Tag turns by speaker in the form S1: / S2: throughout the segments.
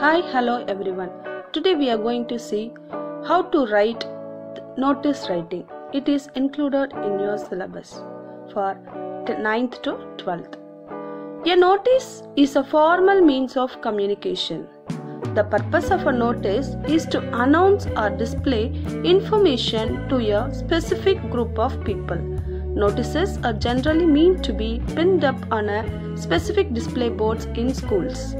S1: Hi, hello everyone. Today we are going to see how to write notice writing. It is included in your syllabus for 9th to 12th. A notice is a formal means of communication. The purpose of a notice is to announce or display information to a specific group of people. Notices are generally meant to be pinned up on a specific display boards in schools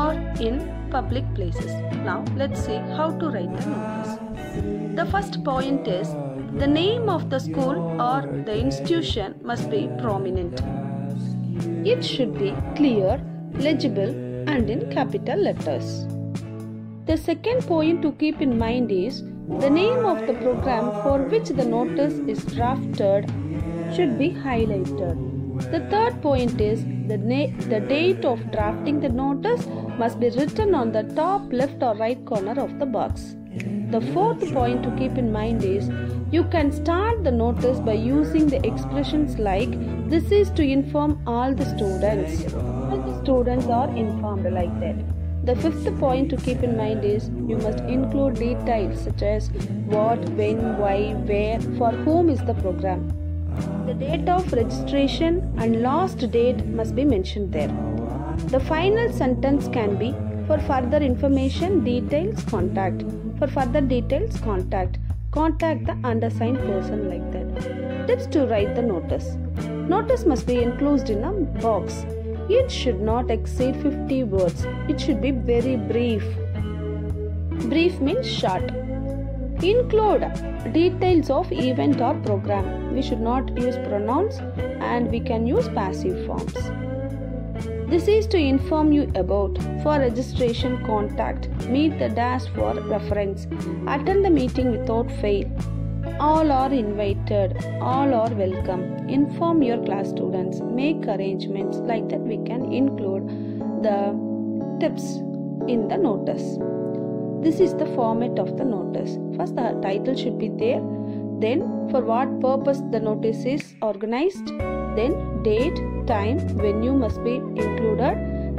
S1: or in public places. Now let's see how to write the notice. The first point is the name of the school or the institution must be prominent. It should be clear, legible, and in capital letters. The second point to keep in mind is the name of the program for which the notice is drafted should be highlighted. The third point is the, na- the date of drafting the notice must be written on the top left or right corner of the box. The fourth point to keep in mind is you can start the notice by using the expressions like this is to inform all the students. All the students are informed like that. The fifth point to keep in mind is you must include details such as what, when, why, where, for whom is the program. The date of registration and last date must be mentioned there. The final sentence can be for further information, details, contact. For further details, contact. Contact the undersigned person like that. Tips to write the notice. Notice must be enclosed in a box. It should not exceed 50 words. It should be very brief. Brief means short. Include details of event or program. We should not use pronouns and we can use passive forms. This is to inform you about for registration contact, meet the dash for reference, attend the meeting without fail. All are invited, all are welcome. Inform your class students, make arrangements like that we can include the tips in the notice. This is the format of the notice. First, the title should be there. Then, for what purpose the notice is organized. Then, date, time, venue must be included.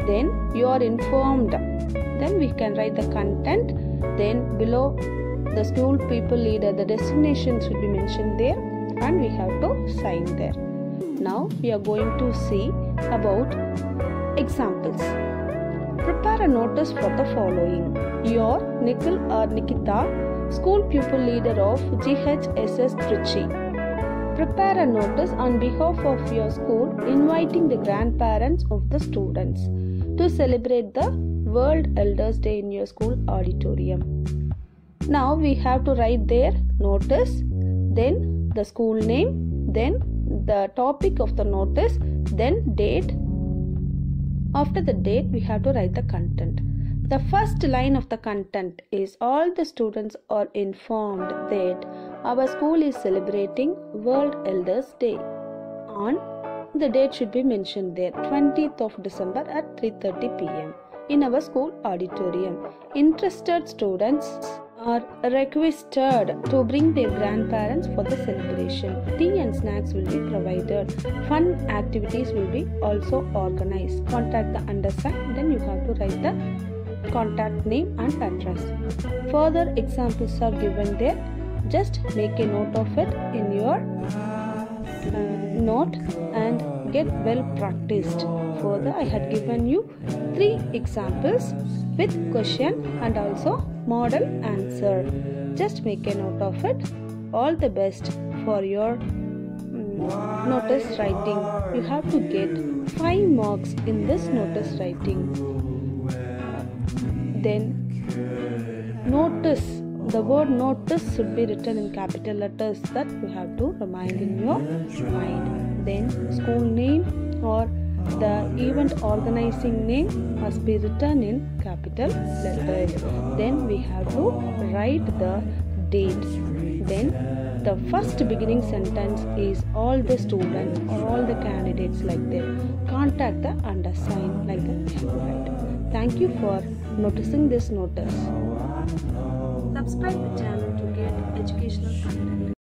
S1: Then, you are informed. Then, we can write the content. Then, below the school people leader, the destination should be mentioned there, and we have to sign there. Now, we are going to see about examples. Prepare a notice for the following. Your Nikhil or Nikita, school pupil leader of GHSS Trichy. Prepare a notice on behalf of your school inviting the grandparents of the students to celebrate the World Elders Day in your school auditorium. Now we have to write their notice, then the school name, then the topic of the notice, then date, after the date, we have to write the content. The first line of the content is All the students are informed that our school is celebrating World Elders Day. On the date should be mentioned there 20th of December at 3:30 pm in our school auditorium. Interested students are requested to bring their grandparents for the celebration. Tea and snacks will be provided. Fun activities will be also organized. Contact the undersigned, then you have to write the contact name and address. Further examples are given there. Just make a note of it in your uh, note and get well practiced. Further, I had given you three examples with question and also model answer. Just make a note of it. All the best for your um, notice writing. You have to get 5 marks in this notice writing. Then, notice the word notice should be written in capital letters that you have to remind in your mind. Then, school name or the event organizing name must be written in capital letters. Then we have to write the date. Then the first beginning sentence is all the students or all the candidates like that. Contact the undersigned like that. Thank you for noticing this notice. Subscribe the channel to get educational content.